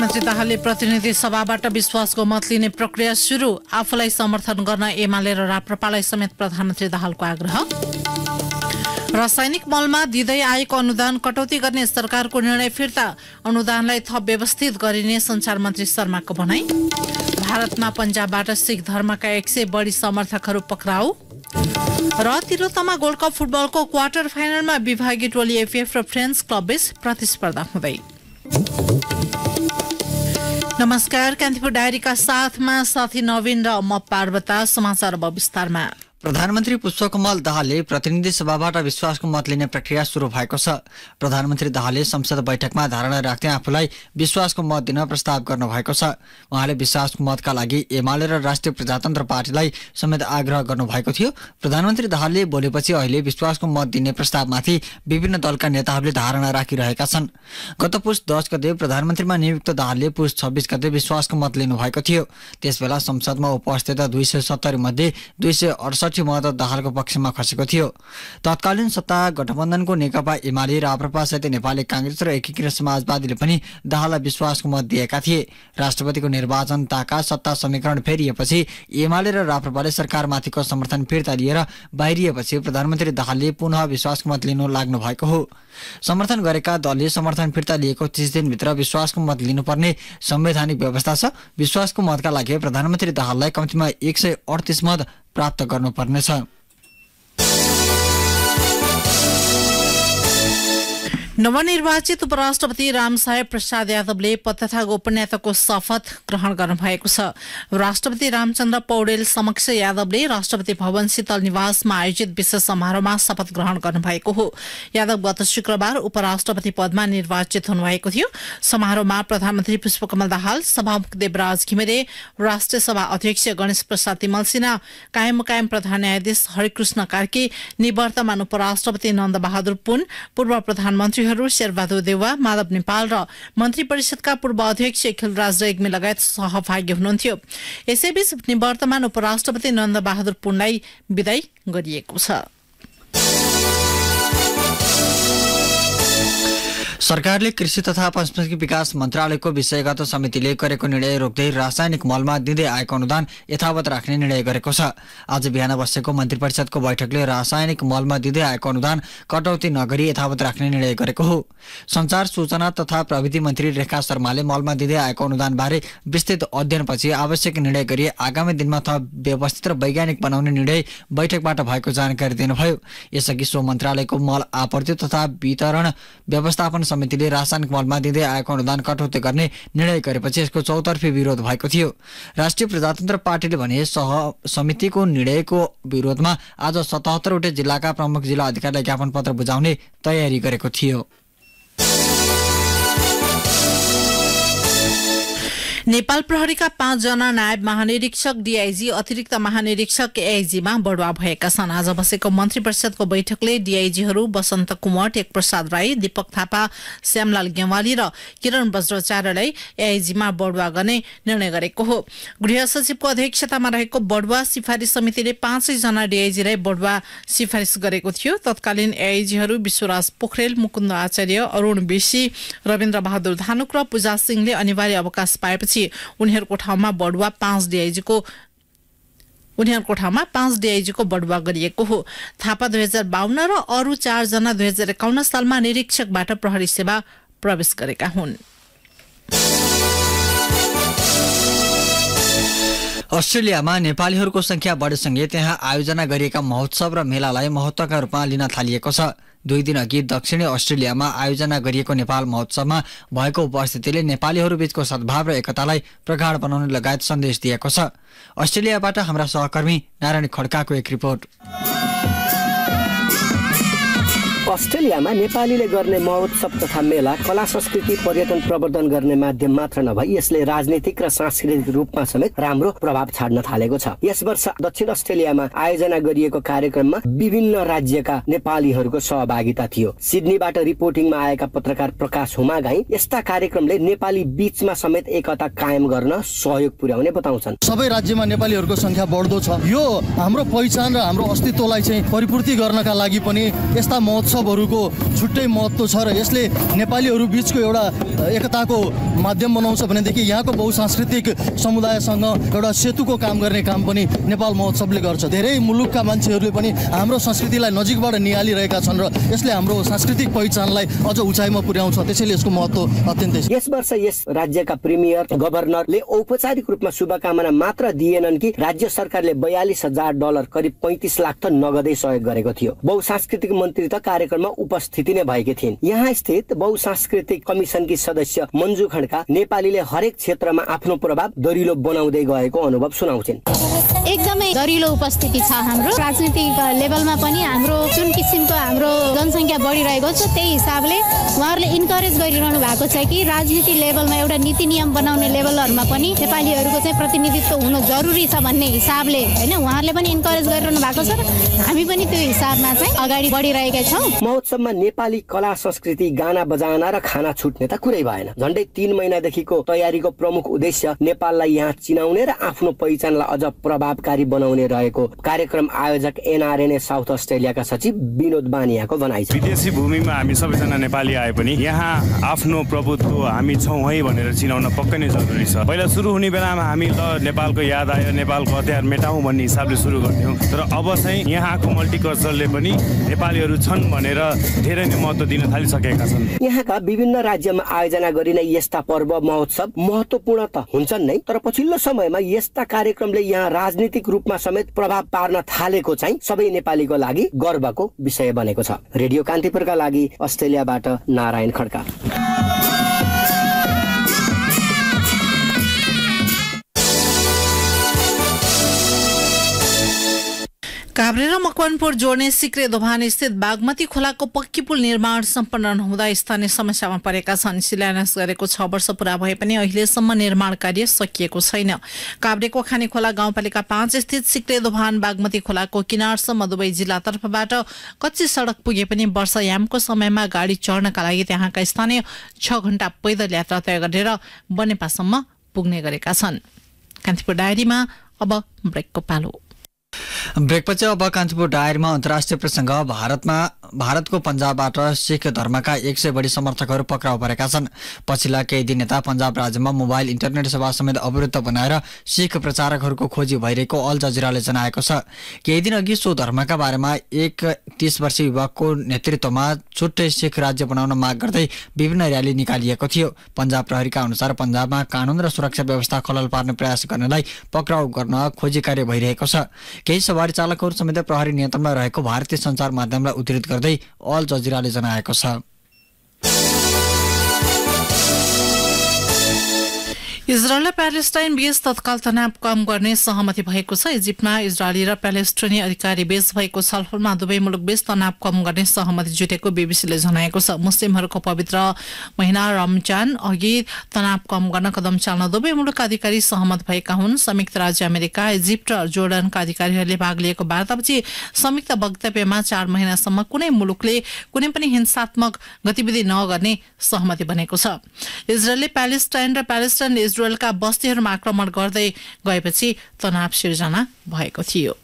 प्रधानमन्त्री दाहालले प्रतिनिधि सभाबाट विश्वासको मत लिने प्रक्रिया सुरु। आफूलाई समर्थन गर्न एमाले र राप्रपालाई समेत प्रधानमन्त्री दाहालको आग्रह। रासायनिक मलमा दिँदै आएको अनुदान कटौती गर्ने सरकारको निर्णय फिर्ता। अनुदानलाई थप व्यवस्थित गरिने संचार मन्त्री शर्माको भनाई। भारतमा पन्जाबबाट सिख धर्मका एक सय बढी समर्थकहरू पक्राउ। र तिरोत्तमा गोल्ड कप फुटबलको क्वार्टर फाइनलमा विभागीय टोली एफएफ र फ्रेन्च क्लबबीच प्रतिस्पर्धा हुँदै। नमस्कार कान्तिपुर डायरीका साथमा साथी नवीन र म पार्वता समाचार अब विस्तारमा। प्रधानमन्त्री पुष्पकमल दाहालले प्रतिनिधि सभाबाट विश्वासको मत लिने प्रक्रिया सुरु भएको छ। प्रधानमन्त्री दाहालले संसद बैठकमा धारणा राख्दै आफूलाई विश्वासको मत दिन प्रस्ताव गर्नुभएको छ। उहाँले विश्वासको मतका लागि एमाले र राष्ट्रिय प्रजातन्त्र पार्टीलाई समेत आग्रह गर्नुभएको थियो। प्रधानमन्त्री दाहालले बोलेपछि अहिले विश्वासको मत दिने प्रस्तावमाथि विभिन्न दलका नेताहरूले धारणा राखिरहेका छन्। गत पुष दस गते प्रधानमन्त्रीमा नियुक्त दाहालले पुष छब्बिस गते विश्वासको मत लिनुभएको थियो। त्यसबेला संसदमा उपस्थित दुई सय सत्तरी मध्ये दुई सय अडसठी मत दाहालको पक्षमा खसेको थियो। तत्कालीन सत्ता गठबन्धनको नेकपा एमाले राप्रपा सहित नेपाली काङ्ग्रेस र एकीकृत समाजवादीले पनि दाहाललाई विश्वासको मत दिएका थिए। राष्ट्रपतिको निर्वाचन ताका सत्ता समीकरण फेरिएपछि एमाले र राप्रपाले सरकारमाथिको समर्थन फिर्ता लिएर बाहिरिएपछि प्रधानमन्त्री दाहालले पुनः विश्वासको मत लिनु लाग्नु भएको हो। समर्थन गरेका दलले समर्थन फिर्ता लिएको तीस दिनभित्र विश्वासको मत लिनुपर्ने संवैधानिक व्यवस्था छ। विश्वासको मतका लागि प्रधानमन्त्री दाहाललाई कम्तीमा एक सय अडतिस मत प्राप्त गर्नुपर्नेछ। नवनिर्वाचित उपराष्ट्रपति रामसाहेब प्रसाद यादवले पद गोपनीयताको शपथ ग्रहण गर्नुभएको छ। राष्ट्रपति रामचन्द्र पौडेल समक्ष यादवले राष्ट्रपति भवन शीतल निवासमा आयोजित विशेष समारोहमा शपथ ग्रहण गर्नुभएको हो। यादव गत शुक्रबार उपराष्ट्रपति पदमा निर्वाचित हुनुभएको थियो। समारोहमा प्रधानमन्त्री पुष्पकमल दाहाल सभामुख देवराज घिमिरे राष्ट्रिय सभा अध्यक्ष गणेश प्रसाद तिमल सिन्हा कायम मुकायम प्रधान न्यायाधीश हरिकृष्ण कार्की निवर्तमान उपराष्ट्रपति नन्द बहादुर पुन पूर्व प्रधानमन्त्रीहरू शेरबहादुर देवा माधव नेपाल र मन्त्री परिषदका पूर्व अध्यक्ष खिलराज रेग्मी लगायत सहभागी हुनुहुन्थ्यो। यसैबीच निवर्तमान उपराष्ट्रपति नन्द बहादुर पुनलाई विदाई गरिएको छ। सरकारले कृषि तथा पशुपक्षी विकास मन्त्रालयको विषयगत समितिले गरेको निर्णय रोक्दै रासायनिक मलमा दिँदै आएको अनुदान यथावत राख्ने निर्णय गरेको छ। आज बिहान बसेको मन्त्री परिषदको बैठकले रासायनिक मलमा दिँदै आएको अनुदान कटौती नगरी यथावत राख्ने निर्णय गरेको हो। संचार सूचना तथा प्रविधि मन्त्री रेखा शर्माले मलमा दिँदै आएको अनुदानबारे विस्तृत अध्ययनपछि आवश्यक निर्णय गरी आगामी दिनमा थप व्यवस्थित र वैज्ञानिक बनाउने निर्णय बैठकबाट भएको जानकारी दिनुभयो। यसअघि सो मन्त्रालयको मल आपूर्ति तथा वितरण व्यवस्थापन समितिले रासायनिक मलमा दिँदै आएको अनुदान कटौती गर्ने निर्णय गरेपछि यसको चौतर्फी विरोध भएको थियो। राष्ट्रिय प्रजातन्त्र पार्टीले भने सह समितिको निर्णयको विरोधमा आज सतहत्तरवटै जिल्लाका प्रमुख जिल्ला अधिकारीलाई ज्ञापन पत्र बुझाउने तयारी गरेको थियो। नेपाल प्रहरीका पाँचजना नायब महानिरीक्षक डीआईजी अतिरिक्त महानिरीक्षक एआईजीमा बढुवा भएका छन्। आज बसेको मन्त्री परिषदको बैठकले डीआईजीहरू वसन्त कुमार टेक प्रसाद राई दीपक थापा श्यामलाल गेवाली र किरण बज्राचार्यलाई एआईजीमा बढुवा गर्ने निर्णय गरेको हो। गृह सचिवको अध्यक्षतामा रहेको बढुवा सिफारिस समितिले पाँचैजना डीआईजीलाई बढुवा सिफारिस गरेको थियो। तत्कालीन एआईजीहरू विश्वराज पोखरेल मुकुन्द आचार्य अरूण बेसी रविन्द्र बहादुर धानुक र पूजा सिंहले अनिवार्य अवकाश पाएपछि उनीहरूको ठाउँमा बढुवा पाँच डीआईजीको उनीहरूको ठाउँमा पाँच डीआईजीको बढुवा गरिएको हो। थापा दुई हजार बाहन्न र अरू चारजना दुई हजार एकाउन्न सालमा निरीक्षकबाट प्रहरी सेवा प्रवेश गरेका हुन्। अस्ट्रेलियामा नेपालीहरूको संख्या बढेसँगै त्यहाँ आयोजना गरिएका महोत्सव र मेलालाई महत्वका रूपमा लिन थालिएको छ। दुई दिन अघि दक्षिणी अस्ट्रेलियामा आयोजना गरिएको नेपाल महोत्सवमा भएको उपस्थितिले नेपालीहरू बीचको सद्भाव र एकतालाई प्रगाढ बनाउने लगायत सन्देश दिएको छ। अस्ट्रेलियाबाट हाम्रा सहकर्मी नारायण खड्काको एक रिपोर्ट। अस्ट्रेलियामा नेपालीले गर्ने महोत्सव तथा मेला कला संस्कृति पर्यटन प्रवर्धन गर्ने माध्यम मात्र नभई यसले राजनीतिक र सांस्कृतिक रूपमा समेत राम्रो प्रभाव छाड्न थालेको छ। यस वर्ष दक्षिण अस्ट्रेलियामा आयोजना गरिएको कार्यक्रममा विभिन्न राज्यका नेपालीहरूको सहभागिता थियो। सिडनीबाट रिपोर्टिङमा आएका पत्रकार प्रकाश हुमागाई यस्ता कार्यक्रमले नेपाली बीचमा समेत एकता कायम गर्न सहयोग पुर्याउने बताउँछन्। सबै राज्यमा नेपालीहरूको संख्या बढ्दो छ। यो हाम्रो पहिचान र हाम्रो अस्तित्वलाई चाहिँ परिपूर्ति गर्नका लागि पनि यस्ता महोत्सव उत्सवहरूको छुट्टै महत्त्व छ र यसले नेपालीहरू बिचको एउटा एकताको माध्यम बनाउँछ भनेदेखि यहाँको बहुसांस्कृतिक समुदायसँग एउटा सेतुको काम गर्ने काम पनि नेपाल महोत्सवले गर्छ। धेरै मुलुकका मान्छेहरूले पनि हाम्रो संस्कृतिलाई नजिकबाट निहालिरहेका छन् र यसले हाम्रो सांस्कृतिक पहिचानलाई अझ उचाइमा पुर्याउँछ। त्यसैले यसको महत्त्व अत्यन्तै यस वर्ष यस राज्यका प्रिमियर गभर्नरले औपचारिक रूपमा शुभकामना मात्र दिएनन् कि राज्य सरकारले बयालिस हजार डलर करिब पैँतिस लाख त नगदै सहयोग गरेको थियो। बहुसांस्कृतिक मन्त्री त कार्यक्रममा उपस्थिति नै भएकी थिइन्। यहाँ स्थित बहुसांस्कृतिक कमिसनकी सदस्य मन्जु खड्का नेपालीले हरेक क्षेत्रमा आफ्नो प्रभाव दरिलो बनाउँदै गएको अनुभव सुनाउँछिन्। एकदमै दरिलो उपस्थिति छ हाम्रो। राजनीतिक लेभलमा पनि हाम्रो जुन किसिमको हाम्रो जनसङ्ख्या बढिरहेको छ त्यही हिसाबले उहाँहरूले इन्करेज गरिरहनु भएको छ कि राजनीति लेभलमा एउटा नीति नियम बनाउने लेभलहरूमा पनि नेपालीहरूको चाहिँ प्रतिनिधित्व हुनु जरुरी छ भन्ने हिसाबले होइन? उहाँहरूले पनि इन्करेज गरिरहनु भएको छ र हामी पनि त्यो हिसाबमा चाहिँ अगाडि बढिरहेका छौँ। महोत्सवमा नेपाली कला संस्कृति गाना बजाना र खाना छुट्ने त कुरै भएन। झन्डै तीन महिनादेखिको तयारीको प्रमुख उद्देश्य नेपाललाई यहाँ चिनाउने र आफ्नो पहिचानलाई अझ प्रभावकारी बनाउने रहेको कार्यक्रम आयोजक एनआरएनए साउथ अस्ट्रेलियाका सचिव विनोद बानियाको भनाइ छ। विदेशी भूमिमा हामी सबैजना नेपाली आए पनि यहाँ आफ्नो प्रभुत्व हामी छौँ है भनेर चिनाउन पक्कै नै जरुरी छ। पहिला सुरु हुने बेलामा हामी ल नेपालको याद आयो नेपालको हतियार मेटाउँ भन्ने हिसाबले सुरु गर्थ्यौँ। तर अब चाहिँ यहाँको मल्टिकल्चरले पनि नेपालीहरू छन् भनेर धेरै नै महत्त्व दिन थालिसकेका छन्। यहाँका विभिन्न राज्यमा आयोजना गरिने यस्ता पर्व महोत्सव महत्वपूर्ण त हुन्छन् नै तर पछिल्लो समयमा यस्ता कार्यक्रमले यहाँ राजनीतिक रूपमा समेत प्रभाव पार्न थालेको चाहिँ सबै नेपालीको लागि गर्वको विषय बनेको छ। रेडियो कान्तिपुरका लागि अस्ट्रेलियाबाट नारायण खड्का। काभ्रे र मकवानपुर जोड्ने सिक्रे दोभान स्थित बागमती खोलाको पक्की पुल निर्माण सम्पन्न नहुँदा स्थानीय समस्यामा परेका छन्। शिलान्यास गरेको छ वर्ष पूरा भए पनि अहिलेसम्म निर्माण कार्य सकिएको छैन। काभ्रेको खानेखोला गाउँपालिका पाँच स्थित सिक्रे दोभान बागमती खोलाको किनारसम्म दुवै जिल्लातर्फबाट कच्ची सड़क पुगे पनि वर्षायामको समयमा गाडी चढ्नका लागि त्यहाँका स्थानीय छ घण्टा पैदल यात्रा तय गरेर बनेपासम्म पुग्ने गरेका छन्। कान्तिपुर डायरीमा अब ब्रेकको पालो। ब्रेकपछि अब कान्तिपुर डायरीमा अन्तर्राष्ट्रिय प्रसङ्ग भारतमा भारतको पन्जाबबाट सिख धर्मका एक सय बढी समर्थकहरू पक्राउ परेका छन्। पछिल्ला केही दिन यता पन्जाब राज्यमा मोबाइल इन्टरनेट सेवा समेत अवरुद्ध बनाएर सिख प्रचारकहरूको खोजी भइरहेको अल जजिराले जनाएको छ। केही दिन अघि सो धर्मका बारेमा एक तीस वर्षीय युवकको नेतृत्वमा छुट्टै सिख राज्य बनाउन माग गर्दै विभिन्न र्याली निकालिएको थियो। पन्जाब प्रहरीका अनुसार पन्जाबमा कानून र सुरक्षा व्यवस्था खलल पार्ने प्रयास गर्नेलाई पक्राउ गर्न खोजी कार्य भइरहेको छ। केही सवारी चालकहरू समेत प्रहरी नियन्त्रणमा रहेको भारतीय सञ्चार माध्यमलाई उद्धृत गर्दै अल जजिराले जनाएको छ। इजरायल र प्यालेस्टाइन बीच तत्काल तनाव कम गर्ने सहमति भएको छ। इजिप्टमा इजरायली र प्यालेस्टाइनी अधिकारी बीच भएको छलफलमा दुवै मुलुक बीच तनाव कम गर्ने सहमति जुटेको बीबीसीले जनाएको छ। मुस्लिमहरूको पवित्र महिना रमजान अघि तनाव कम गर्न कदम चाल्न दुवै मुलुकका अधिकारी सहमत भएका हुन्। संयुक्त राज्य अमेरिका इजिप्ट र जोर्डनका अधिकारीहरूले भाग लिएको वार्तापछि संयुक्त वक्तव्यमा चार महिनासम्म कुनै मुलुकले कुनै पनि हिंसात्मक गतिविधि नगर्ने सहमति बनेको छ। इजरायलले प्यालेस्टाइन र प्यालेस्टाइन इजरायलका बस्तीहरूमा आक्रमण गर्दै गएपछि तनाव सिर्जना भएको थियो।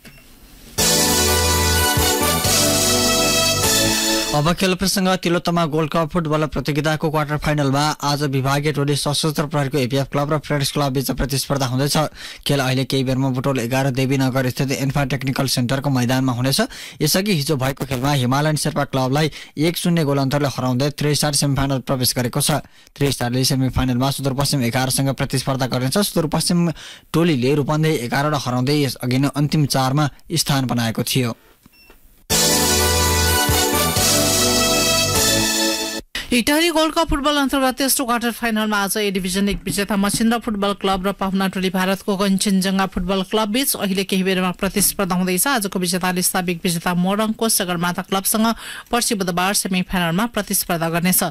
अब खेल प्रसङ्ग तिलोत्तमा गोल्ड कप फुटबल प्रतियोगिताको क्वार्टर फाइनलमा आज विभागीय टोली सशस्त्र प्रहरीको एपिएफ क्लब र फ्रेन्ड्स क्लब बीच प्रतिस्पर्धा हुँदैछ। खेल अहिले केही बेरमा बुटोल एघार देवीनगर स्थित इन्फा टेक्निकल सेन्टरको मैदानमा हुनेछ। यसअघि हिजो भएको खेलमा हिमालयन शेर्पा क्लबलाई एक शून्य गोल अन्तरले हराउँदै थ्री स्टार सेमिफाइनल प्रवेश गरेको छ। थ्री स्टारले सेमिफाइनलमा सुदूरपश्चिम एघारसँग प्रतिस्पर्धा गर्नेछ। सुदूरपश्चिम टोलीले रूपन्देही एघारवटा हराउँदै यसअघि नै अन्तिम चारमा स्थान बनाएको थियो। इटहरी गोल्ड कप फुटबल अन्तर्गत तेस्रो क्वार्टर फाइनलमा आज ए डिभिजन एक विजेता मसिन्द्र फुटबल क्लब र पाहुना टोली भारतको कञ्चनजङ्घा फुटबल क्लब बीच अहिले केही बेरमा प्रतिस्पर्धा हुँदैछ। आजको विजेताले साबिक विजेता मोरङको सगरमाथा क्लबसँग पर्सि बुधबार सेमी फाइनलमा प्रतिस्पर्धा गर्नेछ।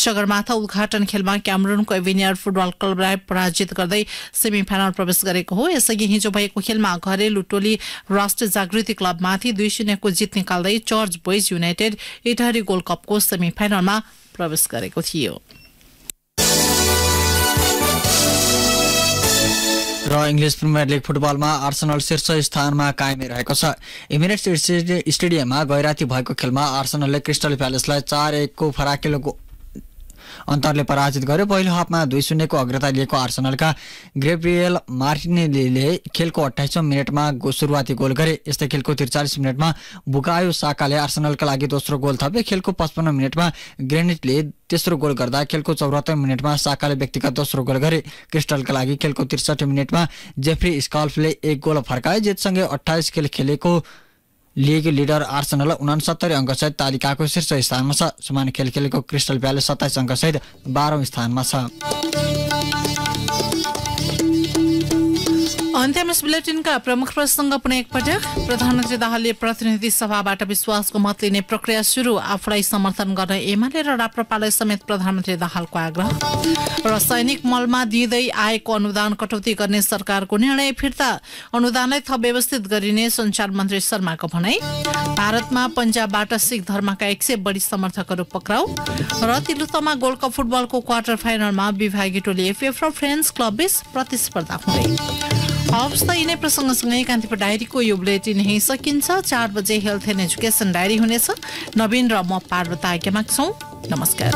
सगरमाथा उद्घाटन खेलमा क्यामरूनको एभिनियर फुटबल क्लबलाई पराजित गर्दै सेमी फाइनल प्रवेश गरेको हो। यसअघि हिजो भएको खेलमा घरेलु टोली राष्ट्रिय जागृति क्लबमाथि दुई शून्यको जित निकाल्दै Church Boys United Itahari gold कपको सेमी फाइनलमा प्रवेश गरेको थियो र इङ्ग्लिस प्रिमियर लिग फुटबलमा आर्सनल शीर्ष स्थानमा कायमै रहेको छ। इमिरेट्स स्टेडि- स्टेडियममा गैराती भएको खेलमा आर्सनलले क्रिस्टल प्यालेसलाई चार एकको फराकिलो अन्तरले पराजित गर्यो। पहिलो हाफमा दुई शून्यको अग्रता लिएको आर्सनलका ग्रेब्रियल मार्टिनेलीले खेलको अठाइसौँ मिनटमा सुरुवाती गोल गरे। यस्तै खेलको त्रिचालिस मिनटमा बुकायो साकाले आर्सनलका लागि दोस्रो गोल थपे खेलको पचपन्न मिनटमा ग्रेनिटले तेस्रो गोल गर्दा खेलको चौरात्तर मिनटमा साकाले व्यक्तिगत दोस्रो गोल गरे। क्रिस्टलका लागि खेलको त्रिसठी मिनटमा जेफ्री स्कल्फले एक गोल फर्काए जितसँगै अठाइस खेल खेलेको लिग लिडर आर्सनल उनासत्तरी अङ्कसहित तालिकाको शीर्ष स्थानमा छ। समान खेल खेलेको क्रिस्टल प्यालेस सत्ताइस अङ्कसहित बाह्रौँ स्थानमा छ। अन्त्यमा बुलेटिनका प्रमुख प्रसङ्ग एकपटक। प्रधानमन्त्री दाहालले प्रतिनिधि सभाबाट विश्वासको मत लिने प्रक्रिया सुरु। आफूलाई समर्थन गर्न एमाले र राप्रपालाई समेत प्रधानमन्त्री दाहालको आग्रह। रासायनिक मलमा दिँदै आएको अनुदान कटौती गर्ने सरकारको निर्णय फिर्ता। अनुदानलाई थप व्यवस्थित गरिने सञ्चार मन्त्री शर्माको भनाई। भारतमा पन्जाबबाट सिख धर्मका एक सय बढी समर्थकहरू पक्राउ। र तिलुत्तमा गोल्ड कप फुटबलको क्वार्टर फाइनलमा विभागीय टोली एफएफ र फ्रेन्ड्स क्लब बीच प्रतिस्पर्धा हुँदै। हवस् त यिनै प्रसङ्गसँगै कान्तिपुर डायरीको यो बुलेटिन यहीँ सकिन्छ चार बजे हेल्थ एन्ड एजुकेसन डायरी हुनेछ। नवीन र म पार्वता आज्ञामा छौँ नमस्कार।